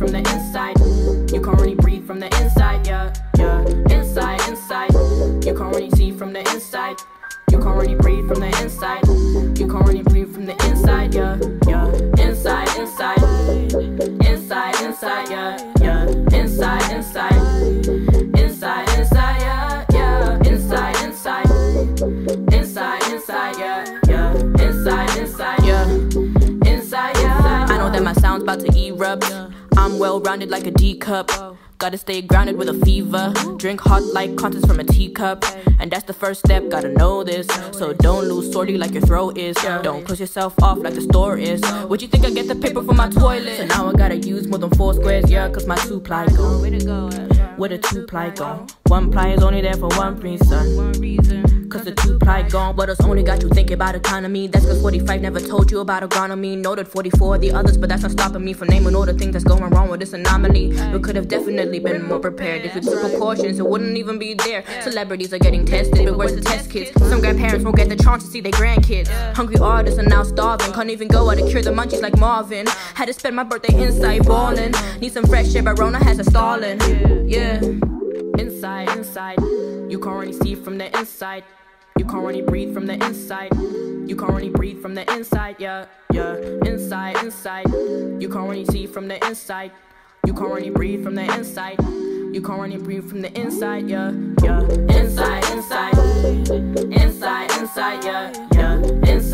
from the inside. You can already breathe from the inside. Can breathe from the inside. Yeah, yeah. Inside, inside. Inside, inside. Yeah, yeah. Inside, inside. Well rounded like a D cup. Gotta stay grounded with a fever. Drink hot like contents from a teacup. And that's the first step, gotta know this. So don't lose sorely like your throat is. Don't push yourself off like the store is. Would you think I get the paper from my toilet? So now I gotta use more than four squares, yeah, cause my two ply gone. Where the two ply gone? One ply is only there for one reason. Gone. What else only got you thinking about economy? That's cause 45 never told you about agronomy. Noted 44 the others, but that's not stopping me from naming all the things that's going wrong with this anomaly. We could have definitely been more prepared. If we took precautions, it wouldn't even be there. Celebrities are getting tested, but where's the test kits? Some grandparents won't get the chance to see their grandkids. Hungry artists are now starving. Can't even go out to cure the munchies like Marvin. Had to spend my birthday inside balling. Need some fresh air, but Rona has a stalling. Yeah. Inside, inside. You can already see from the inside. You can't really breathe from the inside. You can't really breathe from the inside, yeah, yeah. Inside, inside. You can't really see from the inside. You can't really breathe from the inside. You can't really breathe from the inside, yeah, yeah. Inside, inside. Inside, inside, yeah, yeah. Inside.